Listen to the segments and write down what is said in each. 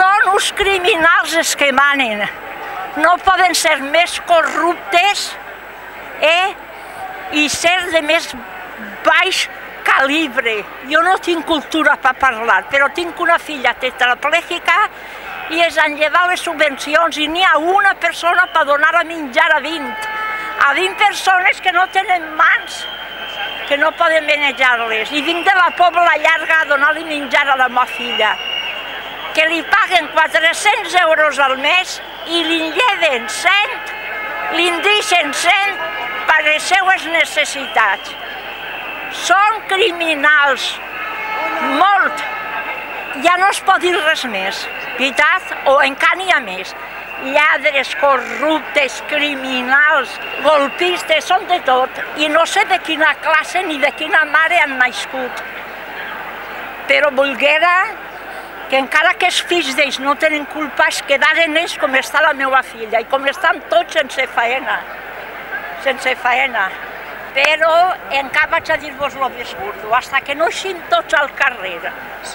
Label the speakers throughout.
Speaker 1: Són uns criminals els que manen. No poden ser més corruptes eh? i ser de més baix calibre. Jo no tinc cultura per parlar, però tinc una filla tetraplègica i es han llevat les subvencions i n'hi ha una persona per donar a menjar a 20. A 20 persones que no tenen mans, que no poden manejar-les. I vinc de la Pobla Llarga a donar-li menjar a la meva filla que li paguen 400 euros al mes i li lleven 100, li deixen 100 per les seues necessitats. Són criminals, molt. Ja no es pot dir res més, veritat? O encara n'hi ha més. Lladres, corruptes, criminals, golpistes, són de tot. I no sé de quina classe ni de quina mare han nascut. Però Volguera que encara que els fills d'ells no tenen culpa, es quedaren ells com està la meva filla i com estan tots sense faena, sense faena. Però encara vaig a dir-vos el més burdo, hasta que no eixim tots al carrer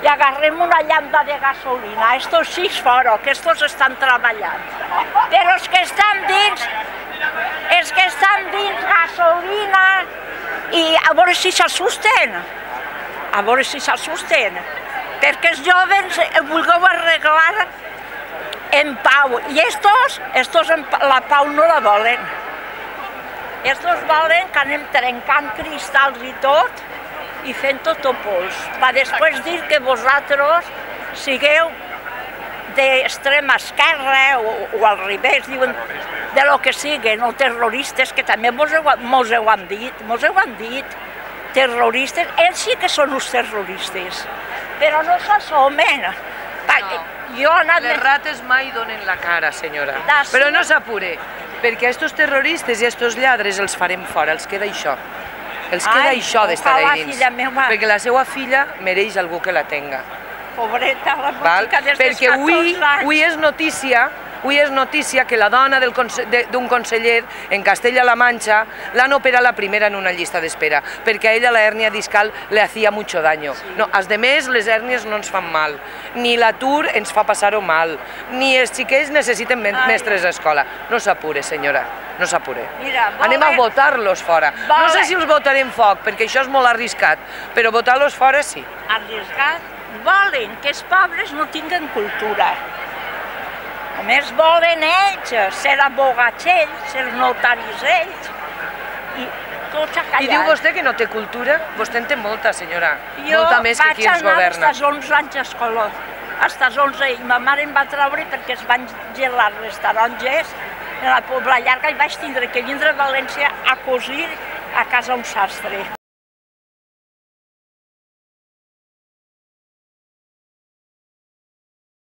Speaker 1: i agarrem una llamba de gasolina, estos sis fora, que estos estan treballant. Però els que estan dins, els que estan dins gasolina i a veure si s'assusten, a veure si s'assusten perquè els joves vulgueu arreglar en pau. I estos, estos la pau no la volen. Estos volen que anem trencant cristalls i tot i fent tot pols. Va després dir que vosaltres sigueu d'extrema esquerra o, o al revés, diuen, de lo que siguen, o terroristes, que també mos heu, mos heu han dit, mos heu han dit, terroristes, ells sí que són uns terroristes però no s'assomen. No. Jo anat...
Speaker 2: Les rates mai donen la cara, senyora. Però no s'apure, perquè estos terroristes i estos lladres els farem fora, els queda això. Els queda Ai, això d'estar allà dins. Meva. Perquè la seva filla mereix algú que la tenga.
Speaker 1: Pobreta, la botica des
Speaker 2: Perquè avui, avui és notícia Avui és notícia que la dona d'un conseller en Castella-La Manxa l'han operat la primera en una llista d'espera, perquè a ella la hèrnia discal le hacía mucho daño. No, als de més, les hèrnies no ens fan mal, ni l'atur ens fa passar-ho mal, ni els xiquets necessiten mestres a escola. No s'apure, senyora, no s'apure. Anem a votar-los fora. No sé si els votarem foc, perquè això és molt arriscat, però votar-los fora sí.
Speaker 1: Arriscat? Volen que els pobres no tinguen cultura. Només volen ells ser abogats ells, ser notaris ells, i tots a callar.
Speaker 2: I diu vostè que no té cultura? Vostè en té molta, senyora. Jo molta més que qui ens governa.
Speaker 1: Jo vaig anar 11 anys a escola, fins als 11, i ma mare em va treure perquè es van gelar les taronges en la Pobla Llarga i vaig tindre que vindre a València a cosir a casa un sastre.